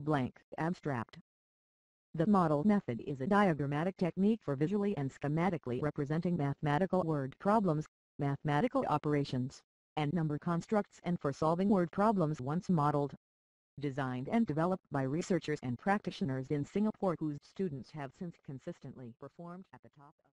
Blank Abstract The model method is a diagrammatic technique for visually and schematically representing mathematical word problems, mathematical operations, and number constructs and for solving word problems once modeled. Designed and developed by researchers and practitioners in Singapore whose students have since consistently performed at the top of